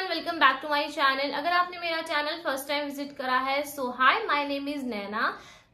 Everyone welcome back to my channel अगर आपने मेरा चैनल फ़र्स्ट टाइम विज़िट करा है so hi my name is Naina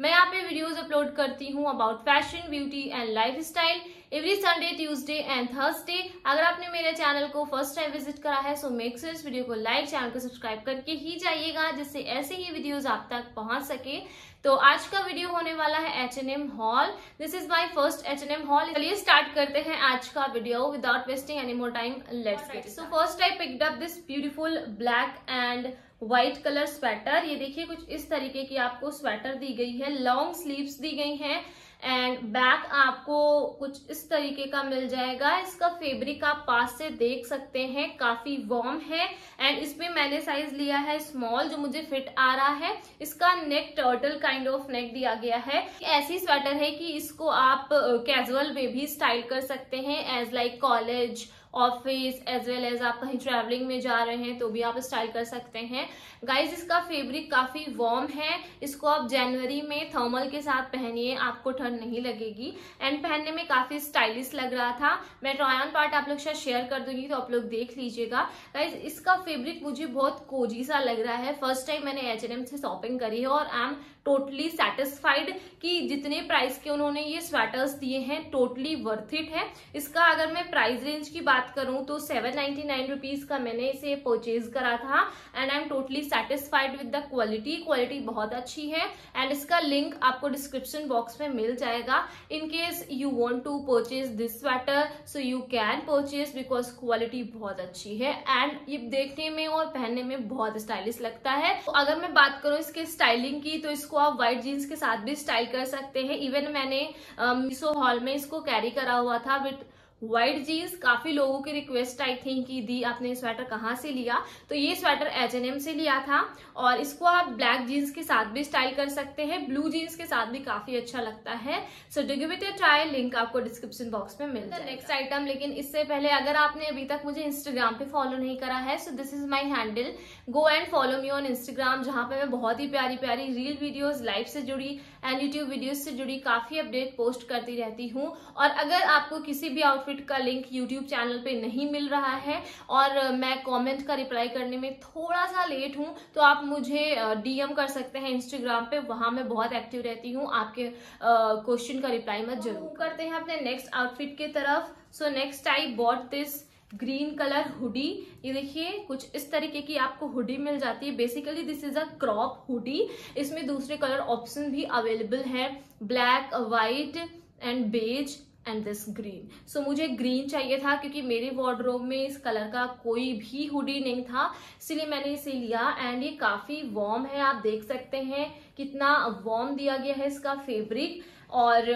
मैं यहाँ पे वीडियोस अपलोड करती हूँ about fashion beauty and lifestyle every Sunday Tuesday and Thursday अगर आपने मेरे चैनल को फ़र्स्ट टाइम विज़िट करा है सो मेक इस वीडियो को लाइक चैनल को सब्सक्राइब करके ही जाइएगा, जिससे ऐसे ही वीडियोस आप तक पहुँच सके। तो आज का वीडियो होने वाला है H N M haul this is my first H N M haul चलिए स्टार्ट करते हैं आज का video without wasting any more time let's so first I picked up this beautiful black and white colour sweater ये देखिए कुछ इस तरीके की आपको स्वेटर दी गई है। लॉन्ग स्लीव्स दी गई हैं। एंड बैक आपको कुछ इस तरीके का मिल जाएगा। इसका फेब्रिक आप पास से देख सकते हैं, काफ़ी वार्म है। एंड इसमें मैंने साइज़ लिया है स्मॉल जो मुझे फिट आ रहा है। इसका neck turtle kind of neck दिया गया है। ऐसी स्वेटर है कि इसको आप कैजुअल में भी स्टाइल कर सकते हैं as like college office as well as आप कहीं ट्रेवलिंग में जा रहे हैं तो भी आप स्टाइल कर सकते हैं। गाइज़ इसका फेब्रिक काफ़ी वार्म है। इसको आप जनवरी में थर्मल के साथ पहनिए, आपको ठंड नहीं लगेगी। एंड पहनने में काफ़ी स्टाइलिश लग रहा था। मैं ट्रॉयन पार्ट आप लोग शायद शेयर कर दूँगी तो आप लोग देख लीजिएगा। गाइज़ इसका फेब्रिक मुझे बहुत कोजी सा लग रहा है। फ़र्स्ट टाइम मैंने एचएनएम से शॉपिंग करी है और आई एम टोटली सेटिस्फाइड कि जितने प्राइस के उन्होंने ये स्वेटर्स दिए हैं टोटली वर्थ इट है। इसका अगर मैं प्राइस रेंज की बात करूँ तो सेवन नाइनटी का मैंने इसे परचेज करा था। And I am totally satisfied with the quality quality बहुत अच्छी है। एंड इसका लिंक आपको डिस्क्रिप्शन बॉक्स में मिल जाएगा। In case you want to purchase this sweater so you can purchase because quality बहुत अच्छी है। एंड ये देखने में और पहनने में बहुत स्टाइलिश लगता है। तो अगर मैं बात करूँ इसके स्टाइलिंग की तो इसको आप व्हाइट जीन्स के साथ भी स्टाइल कर सकते हैं। इवन मैंने मिसो हॉल में इसको कैरी करा हुआ था विथ व्हाइट जीन्स काफ़ी लोगों की रिक्वेस्ट आई थी कि दी आपने स्वेटर कहाँ से लिया? तो ये स्वेटर एच एन एम से लिया था और इसको आप ब्लैक जीन्स के साथ भी स्टाइल कर सकते हैं। ब्लू जीन्स के साथ भी काफ़ी अच्छा लगता है। So do give it a try link आपको डिस्क्रिप्शन बॉक्स में मिल नेक्स्ट आइटम लेकिन इससे पहले अगर आपने अभी तक मुझे इंस्टाग्राम पे फॉलो नहीं करा है so this is my handle go and follow me on Instagram जहाँ पे मैं बहुत ही प्यारी प्यारी रील वीडियोज़ लाइव से जुड़ी एंड यूट्यूब वीडियोज़ से जुड़ी काफ़ी अपडेट पोस्ट करती रहती हूँ। और अगर आपको किसी भी आउटफिट का लिंक यूट्यूब चैनल पे नहीं मिल रहा है और मैं कमेंट का रिप्लाई करने में थोड़ा सा लेट हूँ तो आप मुझे डीएम कर सकते हैं इंस्टाग्राम पे वहाँ मैं बहुत एक्टिव रहती हूँ आपके क्वेश्चन का रिप्लाई मत ज़रूर करते हैं अपने नेक्स्ट आउटफिट की तरफ़। So next I bought this green colour hoodie ये देखिए कुछ इस तरीके की आपको हुडी मिल जाती है। Basically this is a crop hoodie इसमें दूसरे कलर ऑप्शन भी अवेलेबल है। Black white and beige and this green so मुझे ग्रीन चाहिए था क्योंकि मेरे वार्ड्रोब में इस कलर का कोई भी हुडी नहीं था। इसलिए मैंने इसे लिया एंड ये काफ़ी वार्म है। आप देख सकते हैं कितना वार्म दिया गया है इसका फेब्रिक और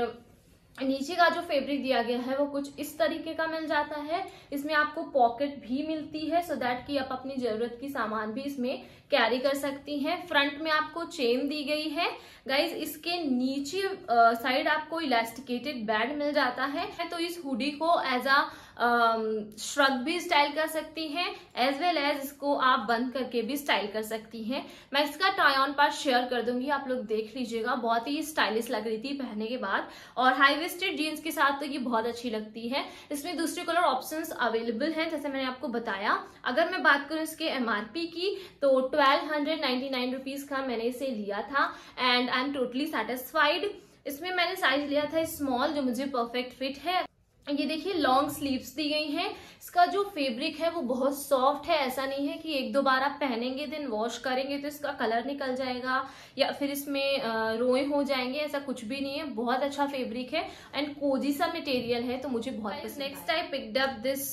नीचे का जो फैब्रिक दिया गया है, वो कुछ इस तरीके का मिल जाता है। इसमें आपको पॉकेट भी मिलती है सो so दैट कि आप अपनी ज़रूरत की सामान भी इसमें कैरी कर सकती हैं। फ्रंट में आपको चेन दी गई है। गाइज़ इसके नीचे साइड आपको इलास्टिकेटेड बैंड मिल जाता है। तो इस हुडी को एज अ श्रग भी स्टाइल कर सकती हैं एज वेल एज इसको आप बंद करके भी स्टाइल कर सकती हैं। मैं इसका ट्राई ऑन पार्ट शेयर कर दूँगी, आप लोग देख लीजिएगा। बहुत ही स्टाइलिश लग रही थी पहनने के बाद। और हाई वेस्टेड जीन्स के साथ तो ये बहुत अच्छी लगती है। इसमें दूसरे कलर ऑप्शन अवेलेबल हैं, जैसे मैंने आपको बताया। अगर मैं बात करूँ इसके एमआरपी की तो twelve hundred ninety nine rupees का मैंने इसे लिया था and I am totally satisfied इसमें मैंने साइज़ लिया था स्मॉल जो मुझे परफेक्ट फिट है। ये देखिए लॉन्ग स्लीव्स दी गई हैं। इसका जो फैब्रिक है वो बहुत सॉफ्ट है। ऐसा नहीं है कि एक दो बार आप पहनेंगे देन वॉश करेंगे तो इसका कलर निकल जाएगा या फिर इसमें रोए हो जाएँगे ऐसा कुछ भी नहीं है। बहुत अच्छा फैब्रिक है एंड कोजी सा मटेरियल है तो मुझे बहुत next I picked up this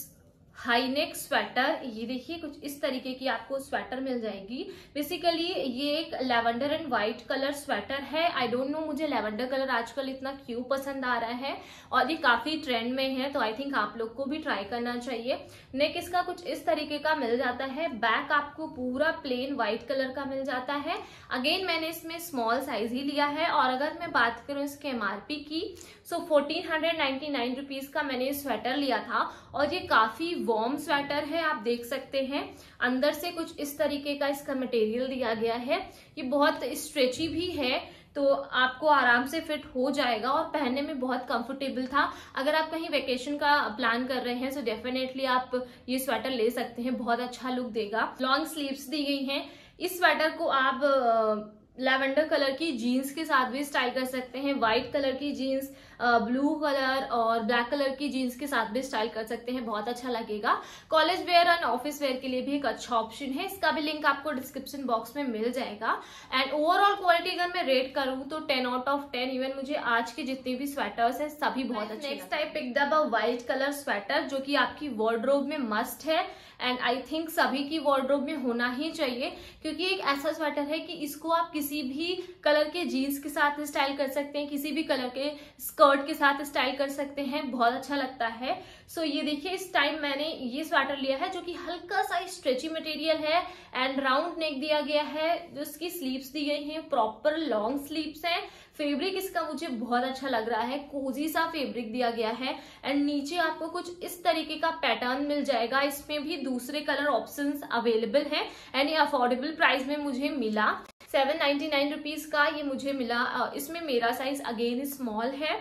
high neck sweater ये देखिए कुछ इस तरीके की आपको स्वेटर मिल जाएगी। बेसिकली ये एक lavender and white colour sweater है। आई डोंट नो मुझे लेवेंडर कलर आजकल इतना क्यों पसंद आ रहा है और ये काफ़ी ट्रेंड में है तो आई थिंक आप लोग को भी ट्राई करना चाहिए। नेक इसका कुछ इस तरीके का मिल जाता है। बैक आपको पूरा प्लेन व्हाइट कलर का मिल जाता है। अगेन मैंने इसमें स्मॉल साइज़ ही लिया है और अगर मैं बात करूँ इसके एमआरपी की सो फोर्टीन हंड्रेड का मैंने स्वेटर लिया था और ये काफ़ी वॉर्म स्वेटर है, आप देख सकते हैं। अंदर से कुछ इस तरीके का इसका मटेरियल दिया गया है। ये बहुत स्ट्रेची भी है तो आपको आराम से फिट हो जाएगा और पहनने में बहुत कंफर्टेबल था। अगर आप कहीं वेकेशन का प्लान कर रहे हैं तो डेफिनेटली आप ये स्वेटर ले सकते हैं, बहुत अच्छा लुक देगा। लॉन्ग स्लीव्स दी गई हैं। इस स्वेटर को आप लेवेंडर कलर की जीन्स के साथ भी स्टाइल कर सकते हैं व्हाइट कलर की जीन्स ब्लू कलर और ब्लैक कलर की जीन्स के साथ भी स्टाइल कर सकते हैं बहुत अच्छा लगेगा। College wear and office wear के लिए भी एक अच्छा ऑप्शन है। इसका भी लिंक आपको डिस्क्रिप्शन बॉक्स में मिल जाएगा। एंड ओवरऑल क्वालिटी अगर मैं रेट करूँ तो ten out of ten even मुझे आज के जितने भी स्वेटर्स है सभी बहुत अच्छे next type picked a white colour sweater जो की आपकी वार्ड्रोब में मस्ट है। एंड आई थिंक सभी की वार्ड्रोब में होना ही चाहिए क्योंकि एक ऐसा स्वेटर है कि इसको आप किसी भी कलर के जीन्स के साथ स्टाइल कर सकते हैं किसी भी कलर के स्कर्ट स्कर्ट के साथ स्टाइल कर सकते हैं बहुत अच्छा लगता है। सो so, ये देखिए इस टाइम मैंने ये स्वेटर लिया है जो कि हल्का सा स्ट्रेची मटेरियल है एंड राउंड नेक दिया गया है। जो इसकी स्लीव्स दी गई हैं प्रॉपर लॉन्ग स्लीव्स हैं। फैब्रिक इसका मुझे बहुत अच्छा लग रहा है कोजी सा फैब्रिक दिया गया है। एंड नीचे आपको कुछ इस तरीके का पैटर्न मिल जाएगा इसमें भी दूसरे कलर ऑप्शंस अवेलेबल है। एंड ये अफोर्डेबल प्राइस में मुझे मिला। सेवन नाइनटी नाइन रुपीज़ का ये मुझे मिला। इसमें मेरा साइज़ अगेन स्मॉल है।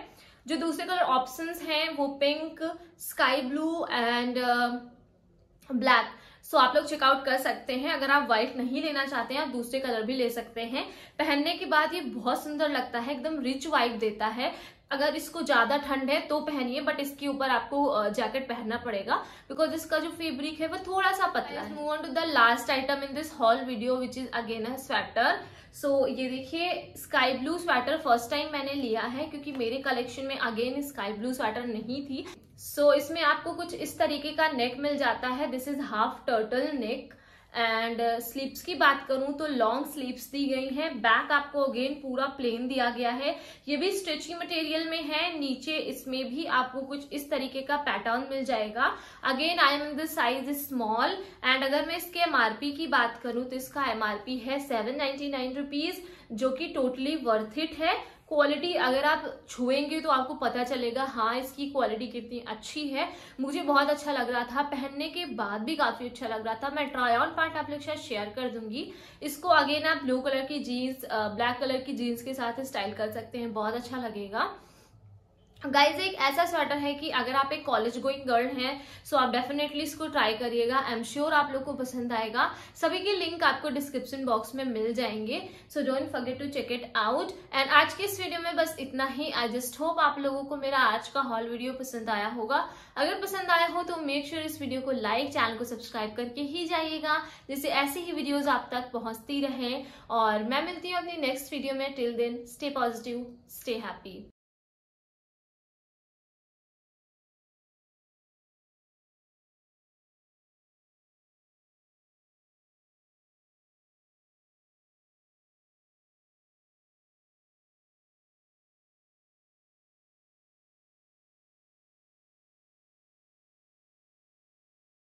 जो दूसरे कलर ऑप्शंस हैं, वो pink sky blue and black so आप लोग चेकआउट कर सकते हैं। अगर आप व्हाइट नहीं लेना चाहते हैं, आप दूसरे कलर भी ले सकते हैं। पहनने के बाद ये बहुत सुंदर लगता है, एकदम रिच वाइट देता है। अगर इसको ज़्यादा ठंड है तो पहनिए बट इसके ऊपर आपको जैकेट पहनना पड़ेगा बिकॉज़ इसका जो फेब्रिक है वो थोड़ा सा पतला है। Move on to the last item in this haul video which is again a sweater so ये देखिए sky blue sweater first time मैंने लिया है क्योंकि मेरे कलेक्शन में अगेन स्काई ब्लू स्वेटर नहीं थी। सो so, इसमें आपको कुछ इस तरीके का नेक मिल जाता है। This is half turtle neck and sleeves की बात करूँ तो लॉन्ग स्लीप्स दी गई हैं। बैक आपको अगेन पूरा प्लेन दिया गया है। ये भी स्ट्रेची मटेरियल में है। नीचे इसमें भी आपको कुछ इस तरीके का पैटर्न मिल जाएगा। Again I am the size small and अगर मैं इसके एमआरपी की बात करूँ तो इसका एमआरपी है सेवन नाइनटी नाइन रुपीज़ जो कि टोटली वर्थ इट है। क्वालिटी अगर आप छुएँगे तो आपको पता चलेगा हाँ इसकी क्वालिटी कितनी अच्छी है। मुझे बहुत अच्छा लग रहा था, पहनने के बाद भी काफ़ी अच्छा लग रहा था। मैं ट्राई ऑन पार्ट आप लोग शायद शेयर कर दूँगी। इसको अगेन आप ब्लू कलर की जीन्स ब्लैक कलर की जीन्स के साथ स्टाइल कर सकते हैं, बहुत अच्छा लगेगा। गाइज़ एक ऐसा स्वेटर है कि अगर आप एक कॉलेज गोइंग गर्ल हैं सो आप डेफिनेटली इसको ट्राई करिएगा। आई एम श्योर आप लोग को पसंद आएगा। सभी के लिंक आपको डिस्क्रिप्शन बॉक्स में मिल जाएँगे। So don't forget to check it out and आज के इस वीडियो में बस इतना ही। आई जस्ट होप आप लोगों को मेरा आज का हॉल वीडियो पसंद आया होगा। अगर पसंद आया हो तो मेक श्योर sure इस वीडियो को लाइक चैनल को सब्सक्राइब करके ही जाइएगा, जिससे ऐसी ही वीडियोज़ आप तक पहुँचती रहें। और मैं मिलती हूँ अपनी नेक्स्ट वीडियो में। Till then stay positive stay happy